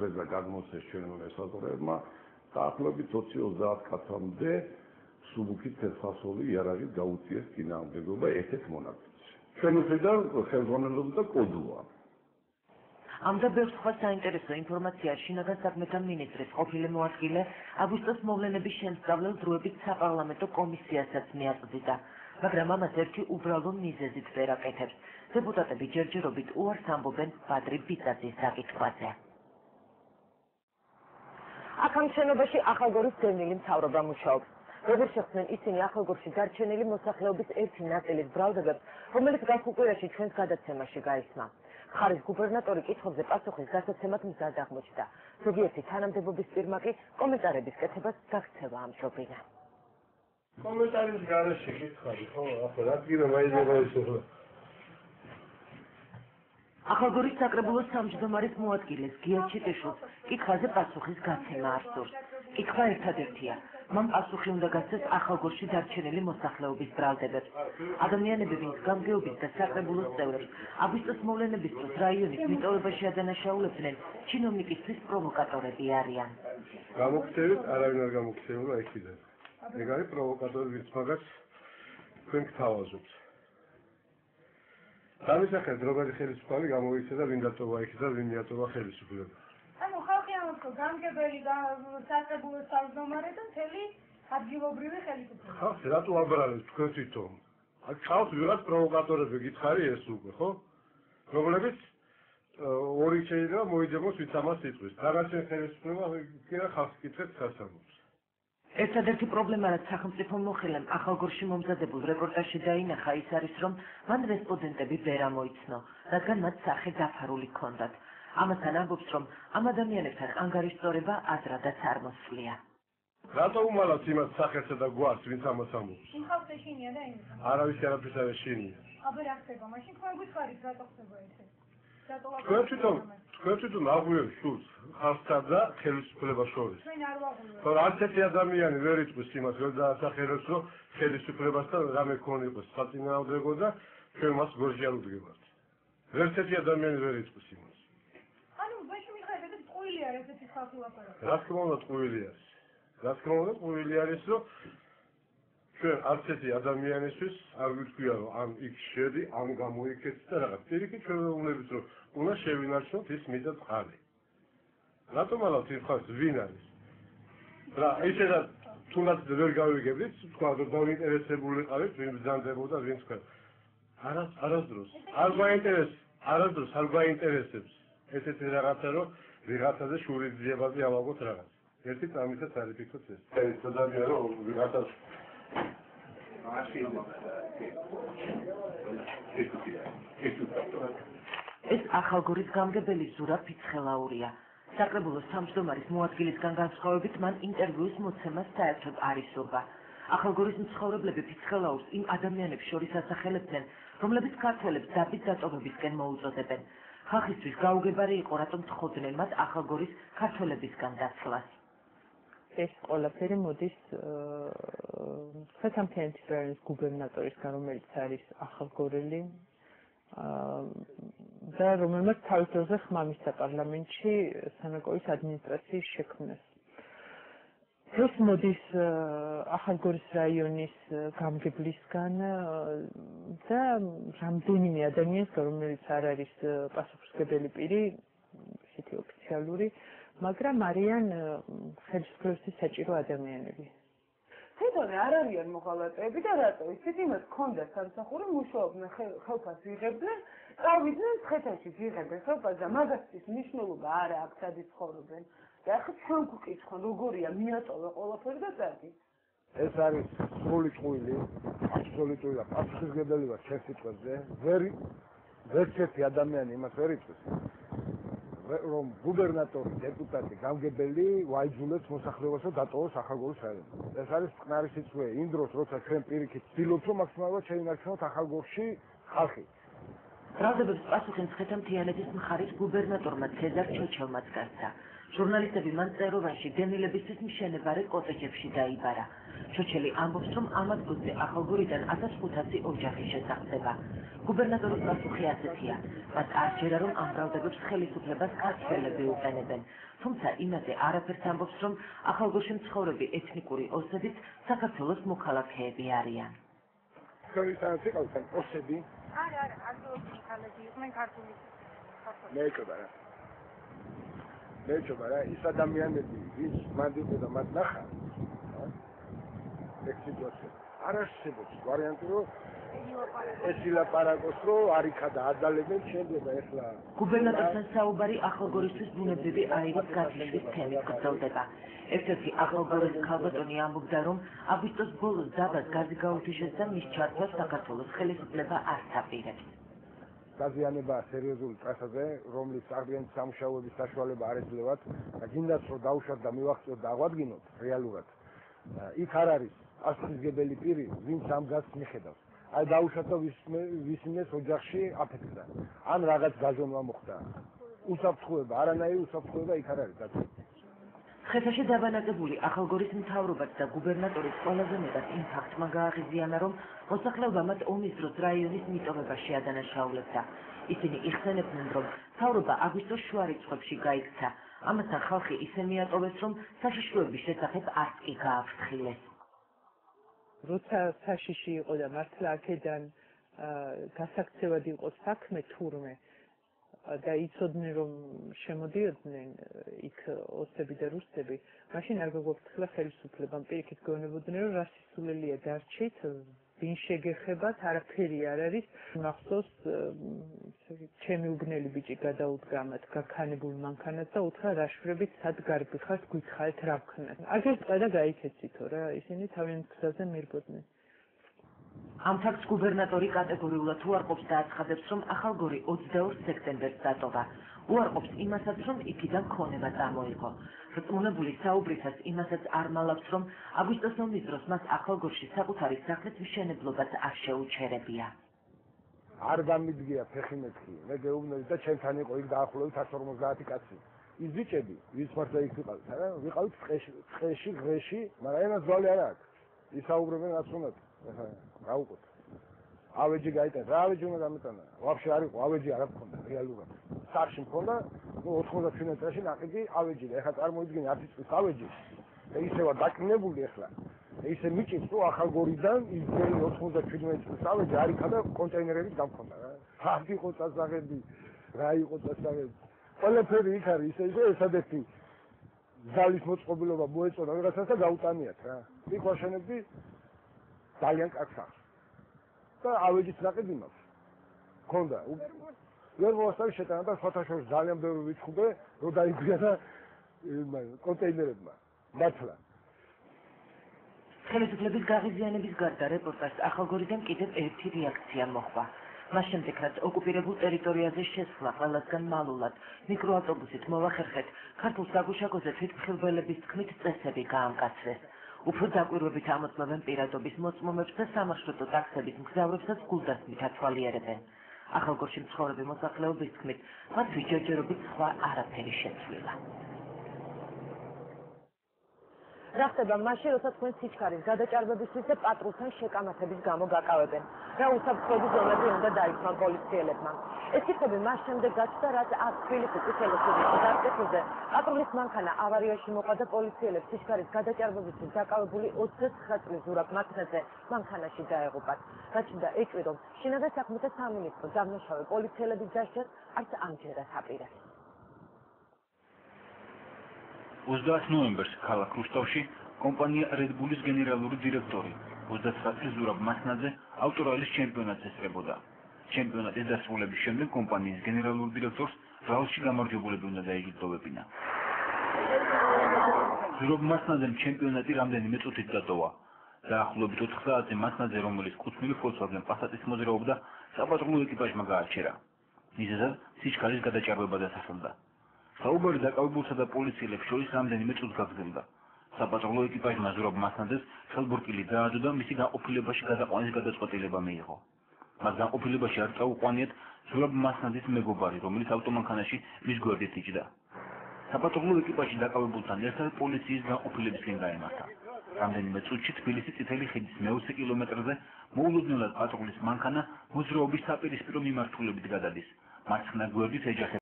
გათხრეს და გადმოსცეს ჩვენ ესაზღვრებმა დაახლოებით 20-30 კაცამდე სუბუქი თესხასული იარაღით გაუწიეს წინააღმდეგობა ესეთ მონაწილეში. ჩვენ უსვიდან ხელმძღვანელობა და კოდუა. ამ და ბევრ სხვა საინტერესო ინფორმაცია შინაგან საქმეთა მინისტრის ყოფილი მოადგილე აგვისტოს მოვლენების შემსწავლელ დროებით საპარლამენტო კომისიასაც მიაწვდიდა. მაგრამ ამას ერთი უბრალო მიზეზით ვერ აკეთებს. დეპუტატები ჯერჯერობით უარს ამბობენ ბადრი ბიძაძის საკითხვაზე. აქ ამ შენობაში ახალგორის დევნილი მთავრობა მუშაობს. როგორც შეხვდნენ ისინი ახალგორში დარჩენილი მოსახლეობის ერთი ნაწილის ბრალდებებს, რომელიც გასუკვირაში ჩვენს გადაცემაში გაისმა. ხარის გუბერნატორი კითხვებზე პასუხის გასაცემად მზად აღმოჩნდა. ზოგიერთი თანამდებობის პირმა კი კომენტარების კეთებას გაქცევა ამჯობინა. კომენტარის გარეშე კითხავი ხო ახლა რა გინდა მაიზება ისე ხო ახალგორის საკრებულოს სამჯდომარის მოადგილეს გიაჩიტეშოს კითხვაზე პასუხის გაცემა არ სურს. კითხვა ერთადერთია: მან პასუხი უნდა გასცეს ახალგორში დარჩენილი მოსახლეობის ბრალდებებს. ადამიანები, ვინც გამგეობის და საკრებულოს წევრებს, აგვისტოს მოვლენების დროს რაიონის მიტოვებაში ადანაშაულებდნენ, ჩინოვნიკისთვის პროვოკატორები არიან. გამოგცევით, არავინ არ გამოგცეულა იქიდან. ეგ არის პროვოკატორი ვინც მაგას თქვენ გთავაზობთ დამისახეთ როგორი ხელისუფალი გამოიქცა და ვინ დატოვა იქ და ვინ მიატოვა ხელისუფლება. ანუ ხალხი ამბობს გამგებელი და საწებულო საზომარე და მთელი ადგილობრივი ხელისუფლება. ხალხი რატო აბრალებს თქვენ თვითონ? აქ ხალხი ვიღაც პროვოკატორები გითხარი ეს უკვე ხო? რომლებიც ორი შეიძლება მოიძებოს ვინც ამას იწვის რაღაცა ხელისუფლება კი რა ხალხი კითხებს სასამართლოს ერთადერთი პრობლემა რაც სახელმწიფო მოხელემ ახალგორში მომზადებულ რეპორტაჟში დაინახა ის არის რომ მან რესპონდენტები ვერ ამოიცნო რადგან მათ სახე დაფარული ჰქონდათ. ამასთან ამბობს რომ ამ ადამიანებთან ანგარიშწორება აზრადაც არ მოსვლია. რატო უმალავს იმას სახესა და გვარს ვინც ამას ამბობს იმ ხალხს ეშინია და იმის არავის არაფერს არ ეშინია აბა რა ხდება? მაშინ თქვენ გითხარით რატო ხდება ესე თქვენ თვითონ თქვენ თვითონ აღვიებს სულს ხალხსა და ხელისუფლებას შორის. ჩვენ არ ვაღვიევთ. თორე არც ერთი ადამიანი ვერ იწვის იმას, რომ დაასახელოს, რომ ხელისუფლებასთან რამე ქონიყოს საწინააღმდეგო და ჩვენ მას გორჟი არ უდგებართ. ვერც ერთი ადამიანი ვერ იწვის იმას. ანუ ბაში მიხედეთ ტყუილი არის ესეთი ხალხი ლაპარაკობს. რა თქმა უნდა ტყუილი არის. რა თქმა უნდა ტყუილი არის, რომ ჩვენ არც ერთი ადამიანისთვის არ ვიტყვია რომ ამ იქ შედი, ამ გამოიქეთ და რაღაც. პირიქით ჩვენ ვიცოდეთ რომ უნდა შევინარჩუნოთ ის მიზა წყალი. რატომ ალავთ ის ხალხს ვინ არის? რა, ისე და თუნდაც ვერ გავიგებდით, თქვა რომ დაინტერესებული ყავით ვინ ბრძანდებოდა ვინ თქვა. არა, არასდროს. არ გაინტერეს, არასდროს არ გაინტერესებს. ესეთი რაღაცა რომ ვიღაცაზე შური ძიებაზე ავაგოთ რაღაც. ერთი წამისაც არ იფიქროთ ეს. ეს ადამიანი რომ ვიღაცა მაშინ ეს ეს ეს ახალგორის გამგებელი ზურა ფიცხელაურია. საკრებულოს სამშობლომარის მოადგილისგან განსხვავებით მან ინტერვიუს მოცემას საერთოდ არ ისურვა. ახალგორის მცხოვრებლები ფიცხელაურს იმ ადამიანებს შორის ასახელებდნენ, რომლებიც ქართველებს დაბის დატოვებისკენ მოუწოდებენ. ხალხისთვის გაუგებარი იყო, რატომ თხოვდნენ მათ ახალგორის ქართველებისგან დაცლას. ეს ყველაფერი მოდის სათამფენთის რაიონის გუბერნატორისგან, რომელიც არის ახალგორელი და რომელმაც თავის დროზე ხმამისცა პარლამენტში სანაკოის ადმინისტრაციის შექმნას. ეს მოდის ახალგორის რაიონის გამგებლისგან და რამდენიმე ადამიანს, რომელიც არ არის პასუხისგებელი პირი, ისეთი ოფიციალური, მაგრამ არიან ხელისუფლების საჭირო ადამიანები. თვითონ არ არიან მოღალატეები და რატო? ისეთ იმას ქონდა სამსახური მუშაობდნენ ხელფას იღებდნენ წავიდნენ ცხეთაში იღებდნენ ხელფას და მაგასთვის მნიშვნელობა არა აქ სადი ცხოვრობენ. და ახლა ჩვენ გვკითხონ როგორია მიატოვე ყველაფერი და წადი. ეს არის სრული წვილი აბსოლუტური პასუხისგებლობა ჩემს სიტყვაზე ვერ ვერ ერთი ადამიანი იმას ვერ იწვის რომ გუბერნატორი, დეპუტატი, გამგებელი ვაიძულებს მოსახლეობას და დატოვოს ახალგორის რაიონი. ეს არის წყნარი სიცვე იმ დროს, როცა ჩვენ პირიქით ვცდილობთ, რომ მაქსიმალურად შევინარჩუნოთ ახალგორში ხალხი. ბრალდებებს პასუხი მცხეთა მთიანეთის მხარის გუბერნატორმა ცეზარ ჩოჩელმაც გასცა. ჟურნალისტები მან წეროვანში დენილებისთვის მშენებარე კოტეჯებში დაიბარა. ჩოჩელი ამბობს, რომ ამ ადგილზე ახალგორიდან 1500 ოჯახი შესახება. გუბერნატორის პასუხი ასეთია: მას არ ჯერა რომ ამ ბრალდებებს ხელისუფლებას ქართველები უყენებენ. თუმცა იმაზე არაფერს ამბობს, რომ ახალგორში მცხოვრები ეთნიკური ოსებიც საქართველოს მოქალაქეები არიან. თანაც იყავთ ოსები? არა, არა, ადგილობრივი ხალხი იყვნენ ქართული. მე ეჭობა რა. მე ეჭობა რა, ის ადამიანები, ვინც მანდიყო და მათ ნახა. ეს სიტუაცია. არ არსებობს ვარიანტი, რომ ეს ილაპარაკოს, რომ არიქა და ადალებენ შეიძლება ეხლა. გუბერნატორთან საუბარი ახალგორისთვის ბუნებრივი აირის გაზიშვის თემით გრძელდება. ერთ-ერთი ახალგორის ქალბატონი ამბობდა, რომ აგვისტოს ბოლოს დაბას გაზი გაუთიშეს და მის ჩართვას საქართველოს ხელისუფლება არ თაპირებს. დაზიანება სერიოზული ტრასაზე, რომლის აღდგენის სამუშაოების საშუალება არ ეძლევათ და გინდათ რომ დაუშვათ და მივახციოთ და აღვადგინოთ რეალურად. იქ არ არის ასწრიგებელი პირი, ვინც ამ გაზს მიხედავს. აი დაუშვათ და ვისმინეს ოჯახში აფეთქდა. ან რაღაც გაზონვა მოხდა. უსაფრთხოება, არანაირი უსაფრთხოება იქ არ არის დაწესებული. ხეთაში დაბანაკებული ახალგორის მთავრობაც და გუბერნატორის ყველაზე მეტად იმ ფაქტმა გააღიზიანა, რომ მოსახლეობა მათ ომის დროს რაიონის მიტოვებაში ადანაშაულებდა. ისინი იხსენებდნენ, რომ მთავრობა აგვისტოს შუა რიცხვებში გაიქცა. ამასთან ხალხი ისე მიატოვეს, რომ საშიშროების შესახებ არც კი გააფრთხილეს. როცა საშიში იყო და მართლა აქედან გასაქცევად იყო საქმე თურმე, და იცოდნენ რომ შემოდიოდნენ იქ ოსები და რუსები, მაშინ არ გაგოფრთხილა ხელისუფლებამ პირიქით გეუბნებოდნენ რომ რასისულელია დარჩით, ვინ შეგეხებათ, არაფერი არ არის. მახსოვს ჩემი უბნელი ბიჭი გადაუდგა მათ გაქანებულ მანქანას და უთხრა რაშვებით სად გარბიხართ გითხარით რა ვქნათ. აგერ წადა გაიქეცითო რა, ისინი თავიანთ გზაზე მირბოდნენ. ამ ფაქტს გუბერნატორი კატეგორიულად უარყოფს და აცხადებს, რომ ახალგორი 22 სექტემბერს დატოვა. უარყოფს იმასაც, რომ იქიდან ქონება წამოიღო. რწმუნებული საუბრისას იმასაც არ მალავს, რომ აგვისტოს ომის დროს მას ახალგორში საკუთარი სახლის მშენებლობაც არ შეუჩერებია. არ გამიდგია ფეხი მეთქი. მე გეუბნები და ჩემთან იყო იქ დაახლოებით 150 კაცი. ის ბიჭები, ვის მართლა იქ ვიყავით, არა? ვიყავით წყეში, წყეში, ღეში, მაგრამ ენა ძვალი არ აქვს. ისაუბრებენ რაც უნდა. აჰა. გაუყოთ. ავეჯი გაიტანა, რა ავეჯი უნდა გამეტანა? ვაფშე არ იყო, ავეჯი არ აქვს რეალურად. სარში მქონდა, ნუ 90 წელში ნაკიდი ავეჯი და ეხლა წარმოიდგინე 10 წლის ავეჯი. და ისევა დაკნებული ეხლა. ისე მიჭის თუ ახალგორიდან ის ძელი 97 წლის ავეჯი არ იქა და კონტეინერებით გამქონდა რა. ფაქტ იყო წასაღები, რა იყო წასაღები. ყველაფერი იქ არის ისე ისე ესადეთი ზალის მოწყობილობა მოეწონა რაღაცას და გაუტანიათ რა. იქ ვაშენებდი ძალიან კაცს. და ავეჯის ნაკედი მაქვს. ქონდა. ვერ მოასწარი შეტანა და ფოთაშორს ძალიან ბევრი ვიწყდე, რომ დაიგვია და კონტეინერებმა. მართლა. ხელისუფლების გაღიზიანების გარდა რეპორტაჟს ახალგორიდან კიდევ ერთი რეაქცია მოხდა. მას შემდეგ რაც ოკუპირებულ ტერიტორიაზე შესვლა ყველასგან მალულად მიკროავტობუსით მოვახერხეთ, ქართულ საგუშაგოზე თვითმხილველების თქმით წესები გაამკაცრეს. უფრო დაკვირვებით ამოწმებენ პირადობის მოწმობებს და სამარშრუტო ტაქსების მგზავრებსაც გულდასმით ათვალიერებენ. ახალგორში მცხოვრები მოსახლეობის თქმით, მათ ვიჯერჯერობით სხვა არაფერი შეცვლილა. რა ხდება მაშინ როცა თქვენ სიჩქარის გადაჭარბებისთვის და პატრულთან შეკამათების გამო გაკავებენ. რა უსაფრთხოების ზონები უნდა დაიცვან პოლიციელებმა. ეს კითხვები მას შემდეგ გაჩნდა რაც აქ თბილისის წელოსების დაწესებულზე პატრულის მანქანა ავარიაში მოყვა და პოლიციელებს სიჩქარის გადაჭარბებისთვის დაკავებული 29 წლის ზურაბ მათნაძე მანქანაში დაეღუპათ. გაჩნდა ეჭვი რომ შინაგან საქმეთა სამინისტრო დამნაშავე პოლიციელების დასჯას არც ამჯერად აპირებს 20 ნოემბერს ქალაქ რუსტოვში კომპანია Red Bull-ის გენერალური დირექტორი 29 წლის ზურაბ მასნაძე ავტორალის ჩემპიონატს ესწრებოდა. ჩემპიონატის დასრულების შემდეგ კომპანიის გენერალურ დირექტორს რაუსში გამარჯვებულები უნდა დაიგრძნობებინა. ზურაბ მასნაძემ ჩემპიონატი რამდენიმე წუთით დატოვა. დაახლოებით 4 საათზე მასნაძე, რომელიც კუთვნილი Volkswagen Passat-ის მოძრაობდა, საპატრულო ეკიპაჟმა გააჩერა. მიზეზად სიჩქარის გადაჭარბება დასახელდა. საუბარი დაკავებულსა და პოლიციელებს შორის რამდენიმე წუთს გაგრძელდა. საპატრულო ეკიპაჟმა ზურაბ მასნაძეს ხელბურკილი დაადო და მისი გაყოფილებაში გადაყვანის გადაწყვეტილება მიიღო. მას განყოფილებაში არ წაუყვანიათ ზურაბ მასნაძის მეგობარი, რომელიც ავტომანქანაში მის გვერდით იჯდა. საპატრულო ეკიპაჟი დაკავებულთან ერთად პოლიციის განყოფილებისკენ გაემართა. რამდენიმე წუთში თბილისის წითელი ხიდის მეოცე კილომეტრზე მოულოდნელად პატრულის მანქანა მოძრაობის საპირისპირო მიმართულებით გადადის. მარცხნა გვერდით ეჯახება